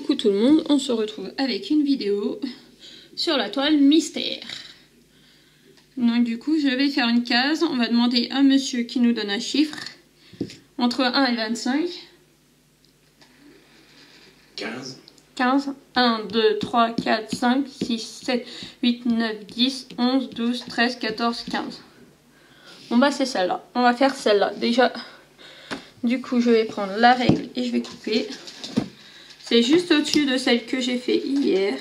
coucou tout le monde, on se retrouve avec une vidéo sur la toile mystère. Donc du coup, je vais faire une case. On va demander à monsieur qui nous donne un chiffre entre 1 et 25. 15. 15. 1, 2, 3, 4, 5, 6, 7, 8, 9, 10, 11, 12, 13, 14, 15. Bon bah c'est celle-là. On va faire celle-là. Déjà, du coup, je vais prendre la règle et je vais couper. C'est juste au-dessus de celle que j'ai fait hier.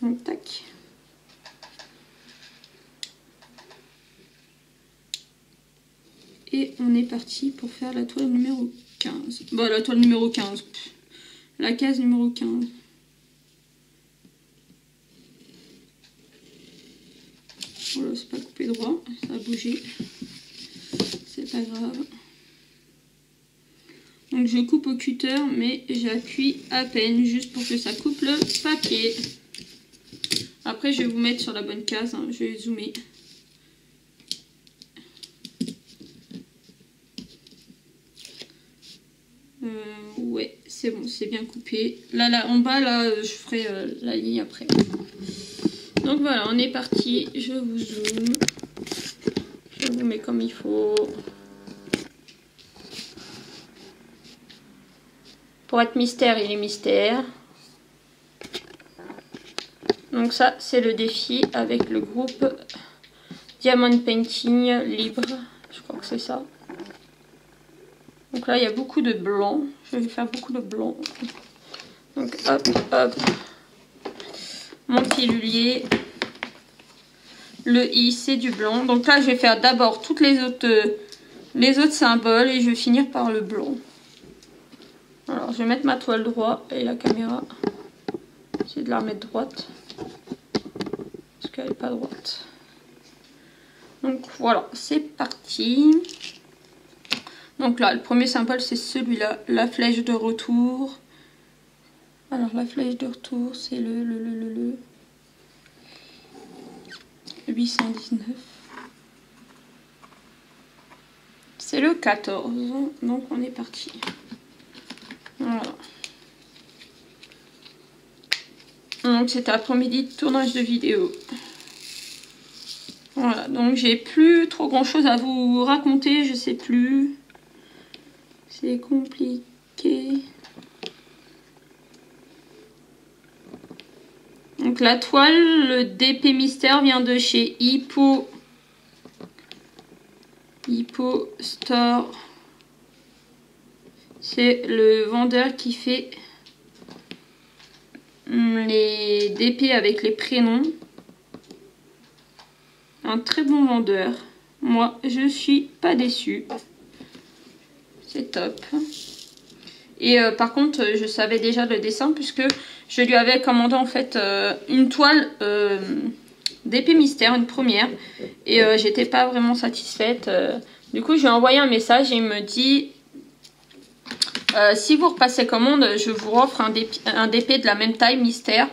Donc, tac. Et on est parti pour faire la toile numéro 15. Bon, la toile numéro 15. La case numéro 15. Voilà, c'est pas coupé droit, ça a bougé. C'est pas grave. Je coupe au cutter, mais j'appuie à peine, juste pour que ça coupe le papier. Après, je vais vous mettre sur la bonne case, hein. je vais zoomer. Euh, ouais, c'est bon, c'est bien coupé. Là, là, en bas, là, je ferai euh, la ligne après. Donc voilà, on est parti. Je vous zoome. Je vous mets comme il faut. Pour être mystère, il est mystère. Donc ça, c'est le défi avec le groupe Diamond Painting Libre. Je crois que c'est ça. Donc là, il y a beaucoup de blanc. Je vais faire beaucoup de blanc. Donc hop, hop. Mon pilulier. Le i, c'est du blanc. Donc là, je vais faire d'abord toutes les autres, les autres symboles et je vais finir par le blanc. Je vais mettre ma toile droite et la caméra. J'essaie de la remettre droite. Parce qu'elle n'est pas droite. Donc voilà, c'est parti. Donc là, le premier symbole, c'est celui-là, la flèche de retour. Alors, la flèche de retour, c'est le, le, le, le, le 819. C'est le 14. Donc, on est parti. Donc, c'était après-midi de tournage de vidéo. Voilà, donc j'ai plus trop grand chose à vous raconter, je sais plus. C'est compliqué. Donc la toile, le DP Mystère vient de chez Hippo. Hippo Store. C'est le vendeur qui fait les DP avec les prénoms. Un très bon vendeur. Moi, je suis pas déçue. C'est top. Et euh, par contre, je savais déjà le dessin puisque je lui avais commandé en fait euh, une toile euh, d'épée mystère, une première. Et j'étais pas vraiment satisfaite. du coup, je lui ai envoyé un message et il me dit si vous repassez commande, je vous offre un DP, de la même taille mystère.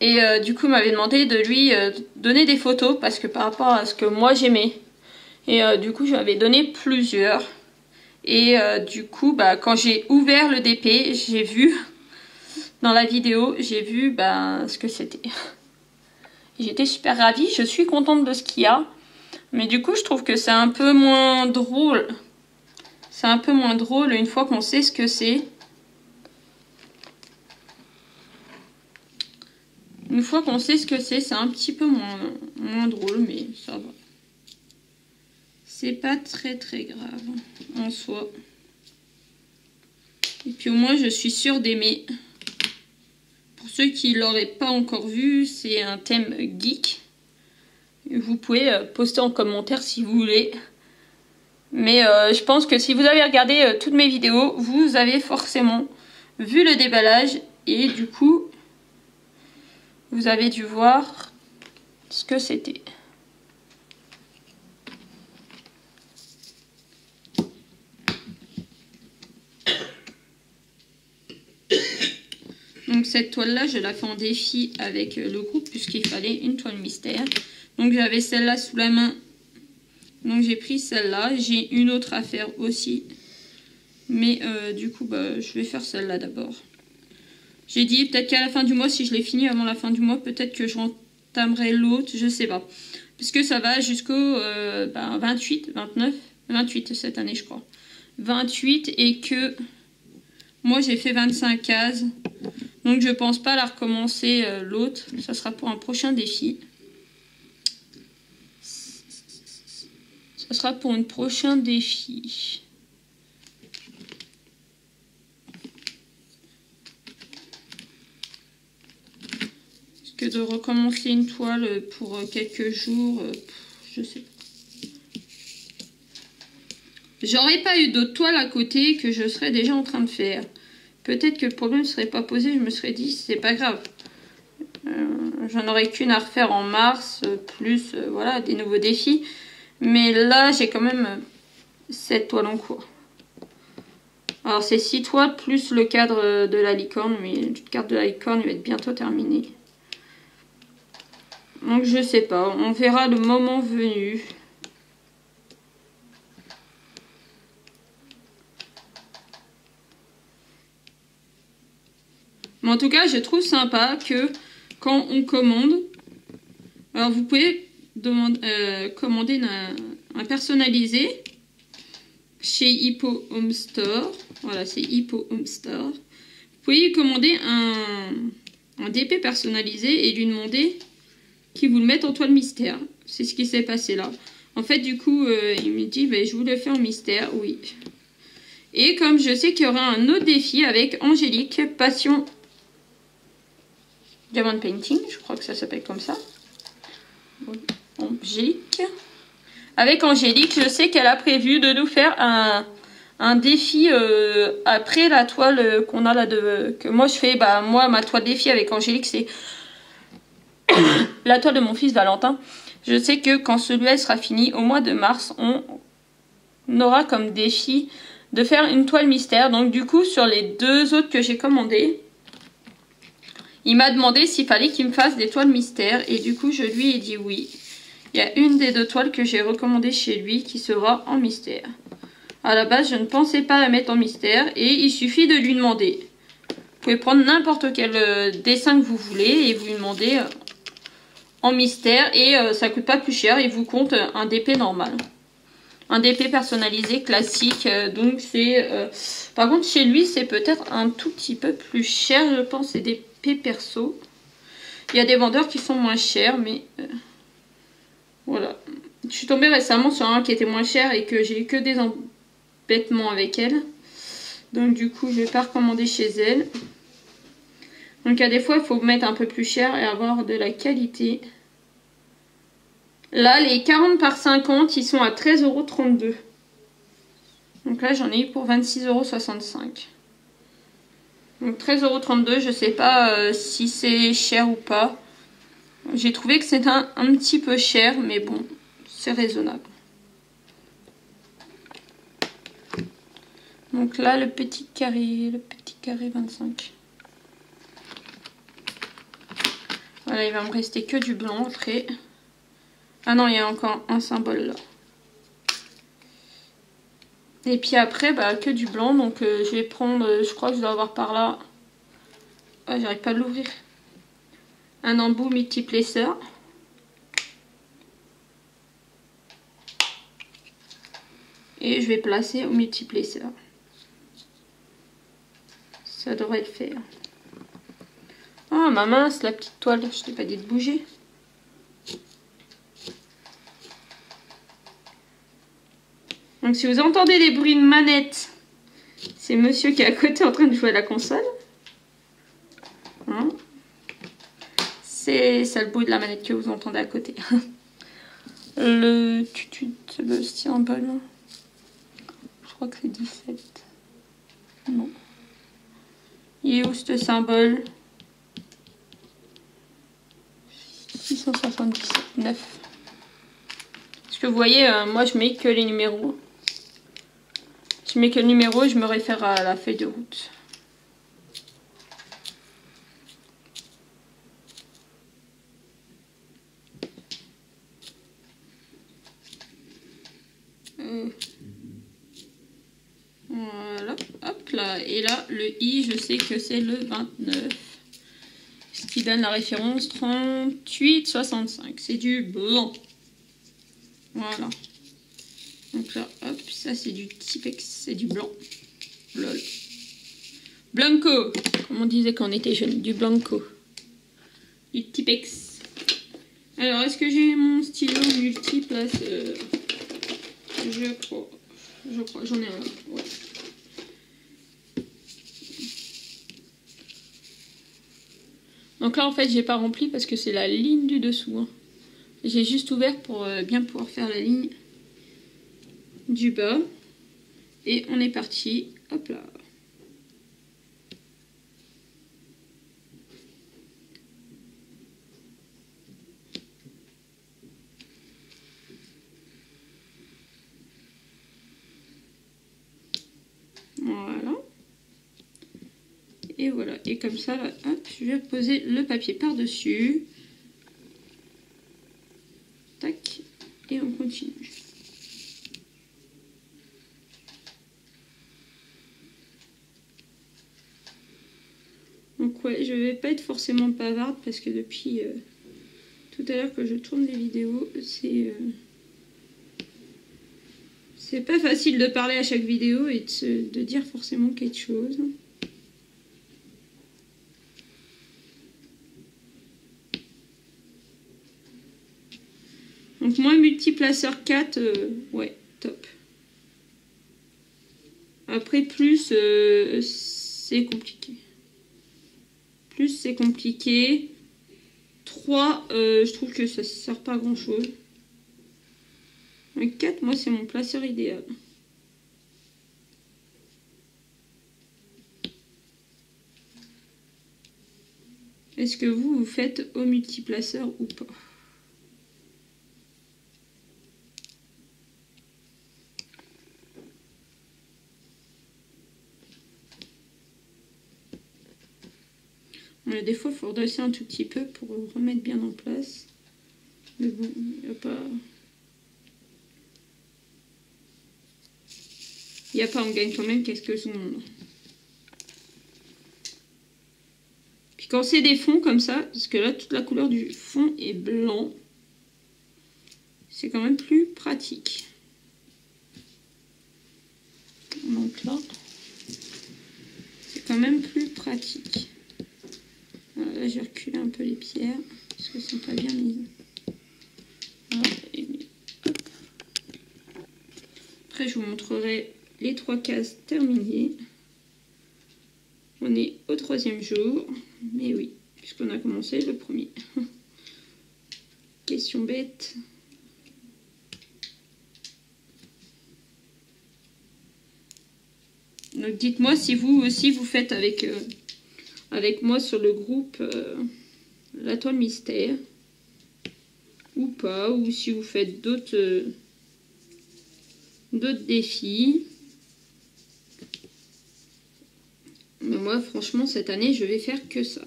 Et du coup, il m'avait demandé de lui donner des photos parce que par rapport à ce que moi j'aimais. Et du coup, je avais donné plusieurs. Et euh, du coup, bah, quand j'ai ouvert le DP, j'ai vu, dans la vidéo, j'ai vu bah, ce que c'était. J'étais super ravie, je suis contente de ce qu'il y a. Mais du coup, je trouve que c'est un peu moins drôle. C'est un peu moins drôle une fois qu'on sait ce que c'est. Une fois qu'on sait ce que c'est, c'est un petit peu moins, moins drôle, mais ça va. C'est pas très très grave en soi. Et puis au moins je suis sûre d'aimer. Pour ceux qui l'auraient pas encore vu, c'est un thème geek. Vous pouvez euh, poster en commentaire si vous voulez. Mais euh, je pense que si vous avez regardé euh, toutes mes vidéos, vous avez forcément vu le déballage. Et du coup, vous avez dû voir ce que c'était. Donc cette toile-là, je la fais en défi avec le groupe puisqu'il fallait une toile mystère. Donc j'avais celle-là sous la main. Donc j'ai pris celle-là. J'ai une autre à faire aussi. Mais euh, du coup, bah, je vais faire celle-là d'abord. J'ai dit peut-être qu'à la fin du mois, si je l'ai fini avant la fin du mois, peut-être que je rentamerai l'autre, je sais pas. Parce que ça va jusqu'au 28, 29, 28 cette année, je crois. 28 et que moi j'ai fait 25 cases. Donc je pense pas la recommencer euh, l'autre. Ça sera pour un prochain défi. Ça sera pour un prochain défi. que de recommencer une toile pour euh, quelques jours, euh, je sais pas. J'aurais pas eu d'autres toiles à côté que je serais déjà en train de faire. Peut-être que le problème ne serait pas posé, je me serais dit c'est pas grave. Euh, j'en aurais qu'une à refaire en mars, plus voilà des nouveaux défis. Mais là j'ai quand même cette toile en cours. Alors c'est 6 toiles plus le cadre de la licorne, mais le cadre de la licorne va être bientôt terminé. Donc je sais pas, on verra le moment venu. Mais en tout cas, je trouve sympa que quand on commande, alors vous pouvez euh, commander un, personnalisé chez Hippo Home Store. Voilà, c'est Hippo Home Store. Vous pouvez commander un, DP personnalisé et lui demander qui vous le mettent en toile mystère. C'est ce qui s'est passé là. En fait, du coup, euh, il me dit, ben, je vous le fais en mystère, oui. Et comme je sais qu'il y aura un autre défi avec Angélique, Passion Diamond Painting, je crois que ça s'appelle comme ça. Angélique. Avec Angélique, je sais qu'elle a prévu de nous faire un, défi euh, après la toile qu'on a là de que moi je fais. Bah moi ma toile défi avec Angélique c'est la toile de mon fils Valentin. Je sais que quand celui-là sera fini, au mois de mars, on aura comme défi de faire une toile mystère. Donc du coup, sur les deux autres que j'ai commandées, il m'a demandé s'il fallait qu'il me fasse des toiles mystères. Et du coup, je lui ai dit oui. Il y a une des deux toiles que j'ai recommandées chez lui qui sera en mystère. À la base, je ne pensais pas la mettre en mystère et il suffit de lui demander. Vous pouvez prendre n'importe quel euh, dessin que vous voulez et vous lui demandez euh, en mystère et euh, ça coûte pas plus cher. Il vous compte un DP normal. Un DP personnalisé classique. Donc c'est... Par contre chez lui c'est peut-être un tout petit peu plus cher je pense. C'est DP perso. Il y a des vendeurs qui sont moins chers mais... voilà. Je suis tombée récemment sur un qui était moins cher et que j'ai eu que des embêtements avec elle. Donc du coup je vais pas recommander chez elle. Donc à des fois, il faut mettre un peu plus cher et avoir de la qualité. Là, les 40 par 50, ils sont à 13,32€. Donc là, j'en ai eu pour 26,65€. Donc 13,32€, je sais pas euh, si c'est cher ou pas. J'ai trouvé que c'était un, un petit peu cher, mais bon, c'est raisonnable. Donc là, le petit carré, le petit carré 25. Voilà, il va me rester que du blanc après. Ah non, il y a encore un symbole là. Et puis après, bah, que du blanc. Donc euh, je vais prendre, euh, je crois que je dois avoir par là... Ah, j'arrive pas à l'ouvrir. Un embout multiplesseur. Et je vais placer au multiplesseur. Ça devrait le faire. Ah, ma mince, la petite toile, je t'ai pas dit de bouger. Donc si vous entendez des bruits de manette, c'est monsieur qui est à côté en train de jouer à la console. Hein c'est le bruit de la manette que vous entendez à côté. le tutu, le symbole. Je crois que c'est 17. Non. Il est où ce symbole? 677, 9. Parce que vous voyez, euh, moi je mets que les numéros. Je mets que le numéro je me réfère à la feuille de route. Euh. Voilà, hop là, Voilà, et là, I, je sais que c'est le 29. Ce qui donne la référence 38,65. C'est du blanc. Voilà. Donc là, hop, ça c'est du Tipex, c'est du blanc. Lol. Blanco, comme on disait quand on était jeune, du Blanco. Du Tipex. Alors, est-ce que j'ai mon stylo multiplace? Euh, Je crois. Je crois, j'en ai un. Donc là, en fait, j'ai pas rempli parce que c'est la ligne du dessous. Hein. J'ai juste ouvert pour euh, bien pouvoir faire la ligne du bas. Et on est parti. Hop là. Voilà. Et voilà. Et comme ça, je vais poser le papier par-dessus. Tac. Et on continue. Donc ouais, je vais pas être forcément bavarde parce que depuis euh, tout à l'heure que je tourne des vidéos, c'est... Euh, c'est pas facile de parler à chaque vidéo et de dire forcément quelque chose. Donc moi, multiplaceur 4, euh, ouais, top. Après, plus, c'est compliqué. Plus c'est compliqué. 3, euh, je trouve que ça ne sert pas à grand chose. 4, moi, c'est mon placeur idéal. Est-ce que vous, vous faites au multiplaceur ou pas? Des fois, il faut redresser un tout petit peu pour remettre bien en place. Mais bon, il n'y a pas... Il n'y a pas, on gagne quand même quelques secondes. Puis quand c'est des fonds comme ça, parce que là, toute la couleur du fond est blanc, c'est quand même plus pratique. Donc là, c'est quand même plus pratique. Là, j'ai reculé un peu les pierres parce qu'elles sont pas bien mises. Après, je vous montrerai les trois cases terminées. On est au troisième jour, mais oui, puisqu'on a commencé le premier. Question bête. Donc dites-moi si vous aussi vous faites avec euh, avec moi sur le groupe euh, La Toile Mystère. Ou pas, ou si vous faites d'autres euh, d'autres défis. Mais moi, franchement, cette année, je vais faire que ça.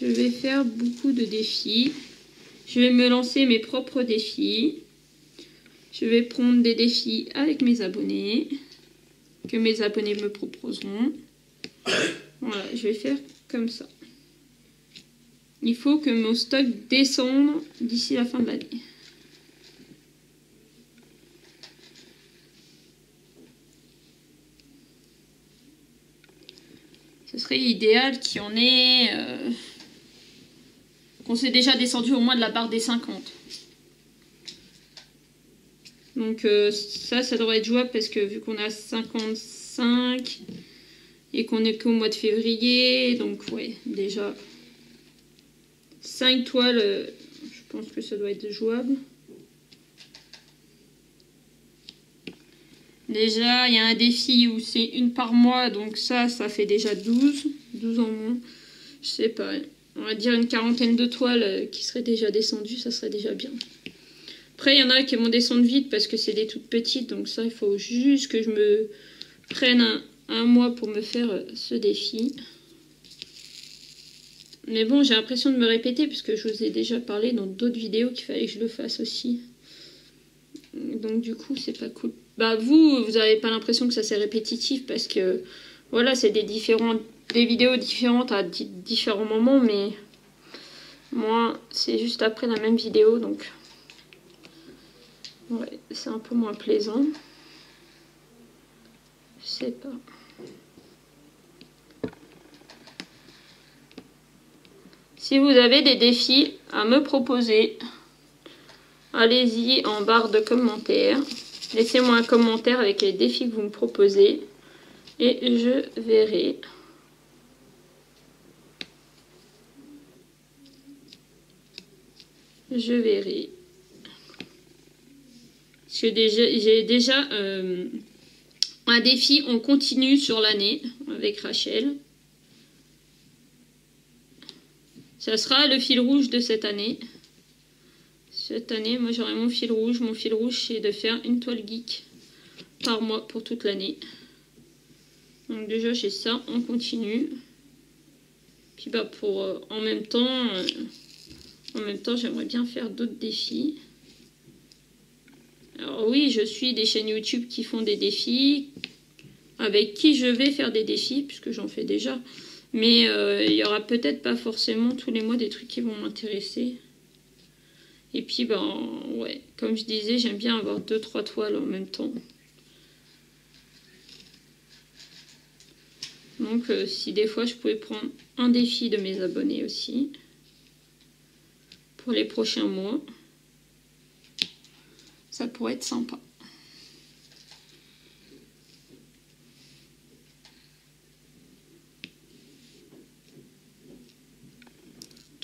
Je vais faire beaucoup de défis. Je vais me lancer mes propres défis. Je vais prendre des défis avec mes abonnés. Que mes abonnés me proposeront. Voilà, je vais faire comme ça. Il faut que mon stock descende d'ici la fin de l'année. Ce serait idéal qu'il y en ait... Euh, qu'on s'est déjà descendu au moins de la barre des 50. Donc euh, ça, ça devrait être jouable parce que vu qu'on a 55 et qu'on est qu'au mois de février. Donc, ouais, déjà 5 toiles, euh, je pense que ça doit être jouable. Déjà, il y a un défi où c'est une par mois, donc ça, ça fait déjà 12. 12 en moins. Je sais pas, on va dire une quarantaine de toiles euh, qui seraient déjà descendues, ça serait déjà bien. Après, il y en a qui vont descendre vite parce que c'est des toutes petites, donc ça, il faut juste que je me prenne un, un mois pour me faire euh, ce défi. Mais bon, j'ai l'impression de me répéter puisque je vous ai déjà parlé dans d'autres vidéos qu'il fallait que je le fasse aussi. Donc du coup, c'est pas cool. Bah vous, vous avez pas l'impression que ça c'est répétitif parce que voilà, c'est des des vidéos différentes à différents moments, mais moi, c'est juste après la même vidéo, donc c'est un peu moins plaisant. Je sais pas. Si vous avez des défis à me proposer, allez-y en barre de commentaires. Laissez-moi un commentaire avec les défis que vous me proposez et je verrai. Je verrai. J'ai déjà, déjà euh, un défi, on continue sur l'année avec Rachel. Ça sera le fil rouge de cette année. Cette année, moi j'aurai mon fil rouge. Mon fil rouge, c'est de faire une toile geek par mois pour toute l'année. Donc déjà, j'ai ça, on continue. Puis bah pour euh, en même temps, euh, en même temps, j'aimerais bien faire d'autres défis. Alors oui, je suis des chaînes YouTube qui font des défis, avec qui je vais faire des défis, puisque j'en fais déjà. Mais euh, il y aura peut-être pas forcément tous les mois des trucs qui vont m'intéresser. Et puis, ben, ouais, comme je disais, j'aime bien avoir deux, trois toiles en même temps. Donc, euh, si des fois je pouvais prendre un défi de mes abonnés aussi, pour les prochains mois, ça pourrait être sympa.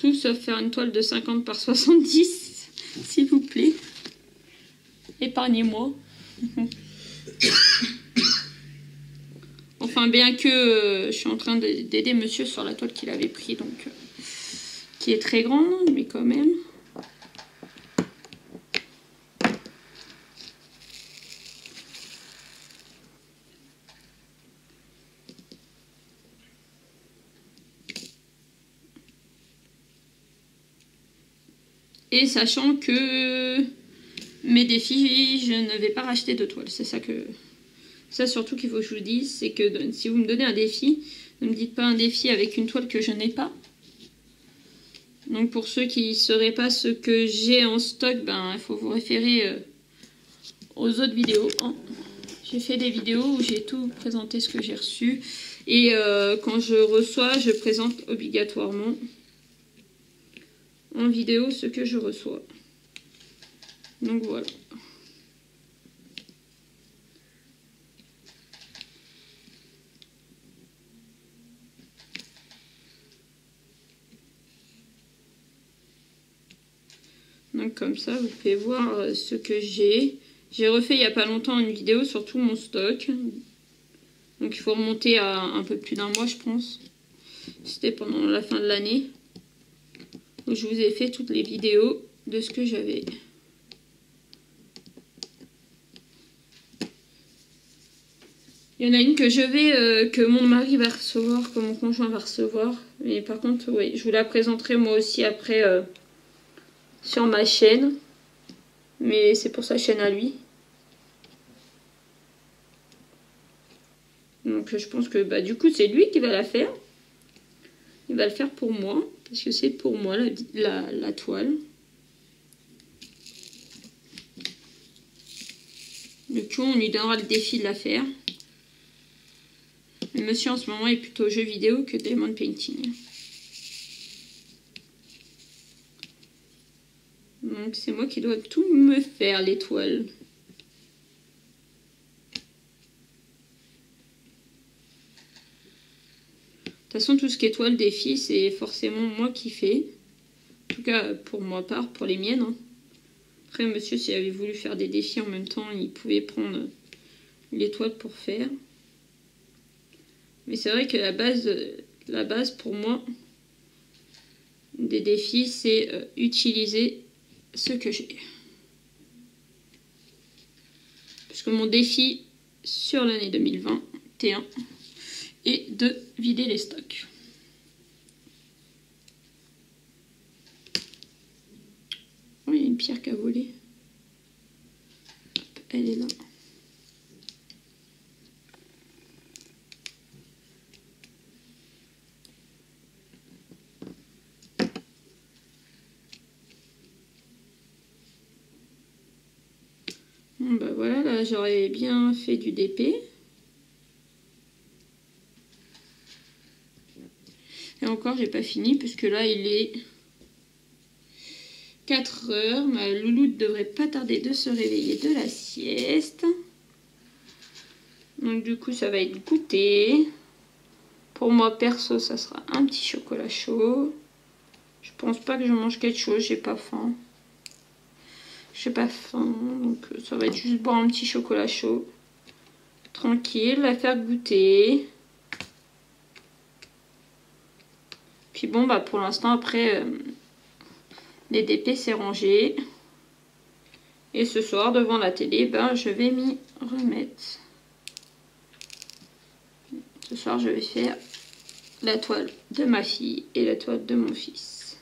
Sauf faire une toile de 50 par 70, s'il vous plaît. Épargnez-moi. enfin, bien que euh, je suis en train d'aider monsieur sur la toile qu'il avait pris, donc euh, qui est très grande, mais quand même. Et sachant que mes défis, je ne vais pas racheter de toiles. C'est ça que. Ça surtout qu'il faut que je vous dise, c'est que si vous me donnez un défi, ne me dites pas un défi avec une toile que je n'ai pas. Donc pour ceux qui ne sauraient pas ce que j'ai en stock, ben il faut vous référer euh, aux autres vidéos. Hein. J'ai fait des vidéos où j'ai tout présenté ce que j'ai reçu. Et euh, quand je reçois, je présente obligatoirement en vidéo ce que je reçois. Donc voilà. Donc comme ça, vous pouvez voir euh, ce que j'ai. J'ai refait il n'y a pas longtemps une vidéo sur tout mon stock. Donc il faut remonter à un peu plus d'un mois, je pense. C'était pendant la fin de l'année je vous ai fait toutes les vidéos de ce que j'avais. Il y en a une que je vais, euh, que mon mari va recevoir, que mon conjoint va recevoir. Mais par contre, oui, je vous la présenterai moi aussi après euh, sur ma chaîne. Mais c'est pour sa chaîne à lui. Donc je pense que bah, du coup c'est lui qui va la faire. Il va le faire pour moi. Parce que c'est pour moi la, toile. Le coup, on lui donnera le défi de la faire. Monsieur en ce moment est plutôt jeu vidéo que diamond painting. Donc c'est moi qui dois tout me faire l'étoile. Toute façon, tout ce qui est toile défi, c'est forcément moi qui fais. En tout cas, pour moi part, pour les miennes. Hein. Après, monsieur, s'il avait voulu faire des défis en même temps, il pouvait prendre les toiles pour faire. Mais c'est vrai que la base, pour moi des défis, c'est euh, utiliser ce que j'ai. Parce que mon défi sur l'année 2021, et de vider les stocks. Oh, il y a une pierre qui a volé. elle est là. Bah voilà, là j'aurais bien fait du DP. Et encore, j'ai pas fini puisque là il est 4 heures. Ma louloute devrait pas tarder de se réveiller de la sieste. Donc du coup, ça va être goûté. Pour moi, perso, ça sera un petit chocolat chaud. Je pense pas que je mange quelque chose, j'ai pas faim. J'ai pas faim, donc euh, ça va être juste boire un petit chocolat chaud. Tranquille, la faire goûter. Bon, bah pour l'instant, après, euh, les DP c'est rangé. Et ce soir, devant la télé, ben, je vais m'y remettre. Ce soir, je vais faire la toile de ma fille et la toile de mon fils.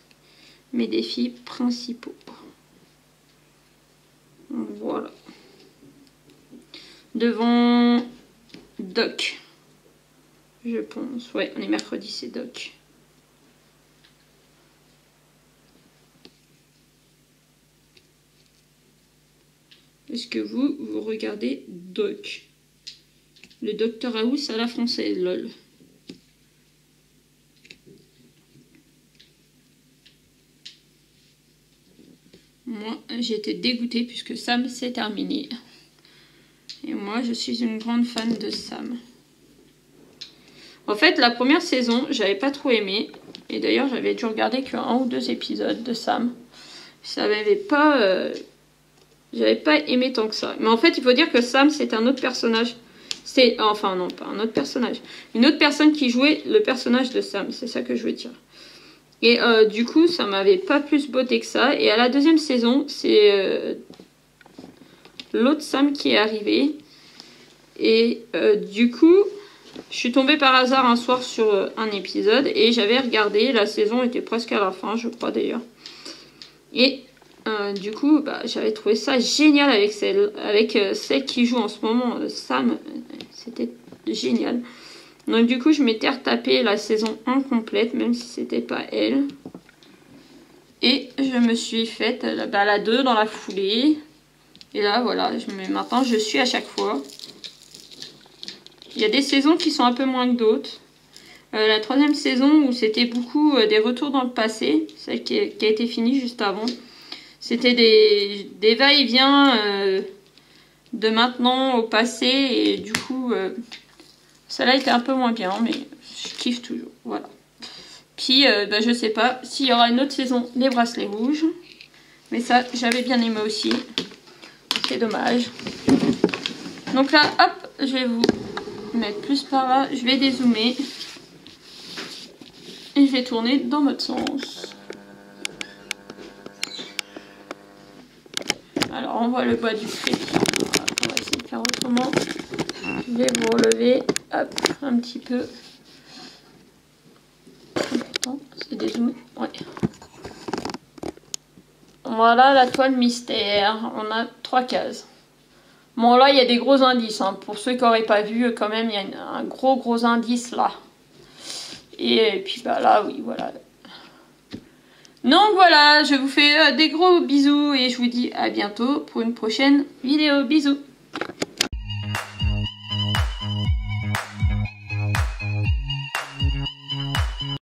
Mes défis principaux. Voilà. Devant Doc. Je pense. Ouais, on est mercredi, c'est Doc. Est-ce que vous, vous regardez Doc Le Docteur House à la française, lol. Moi, été dégoûtée puisque Sam s'est terminé. Et moi, je suis une grande fan de Sam. En fait, la première saison, j'avais pas trop aimé. Et d'ailleurs, j'avais dû regarder qu'un ou deux épisodes de Sam. Ça m'avait pas... Euh, j'avais pas aimé tant que ça. Mais en fait, il faut dire que Sam, c'est un autre personnage. C'est enfin non, pas un autre personnage. Une autre personne qui jouait le personnage de Sam. C'est ça que je veux dire. Et euh, du coup, ça m'avait pas plus beauté que ça. Et à la deuxième saison, c'est euh, l'autre Sam qui est arrivé. Et euh, du coup, je suis tombée par hasard un soir sur un épisode et j'avais regardé. La saison était presque à la fin, je crois d'ailleurs. Et euh, du coup, bah, j'avais trouvé ça génial avec celle, avec euh, celle qui joue en ce moment, euh, Sam. C'était génial. Donc du coup, je m'étais retapé la saison 1 complète, même si c'était pas elle. Et je me suis faite bah, la 2 dans la foulée. Et là, voilà, maintenant je suis à chaque fois. Il y a des saisons qui sont un peu moins que d'autres. la troisième saison où c'était beaucoup des retours dans le passé, celle qui a été finie juste avant. C'était des, des va-et-vient euh, de maintenant au passé. Et du coup, euh, celle-là était un peu moins bien, mais je kiffe toujours. Voilà. Puis, euh, bah, je sais pas s'il y aura une autre saison Les Bracelets Rouges. Mais ça, j'avais bien aimé aussi. C'est dommage. Donc là, hop, je vais vous mettre plus par là. Je vais dézoomer. Et je vais tourner dans votre sens. On voit le bas du crépi. On va essayer de faire autrement. Je vais vous relever hop, un petit peu. C'est Ouais. Voilà la toile mystère. On a trois cases. Bon, là, il y a des gros indices. Hein. Pour ceux qui n'auraient pas vu, quand même, il y a un gros, gros indice là. Et puis, bah là, oui, voilà. Donc voilà, je vous fais euh, des gros bisous et je vous dis à bientôt pour une prochaine vidéo. Bisous